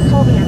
소 음.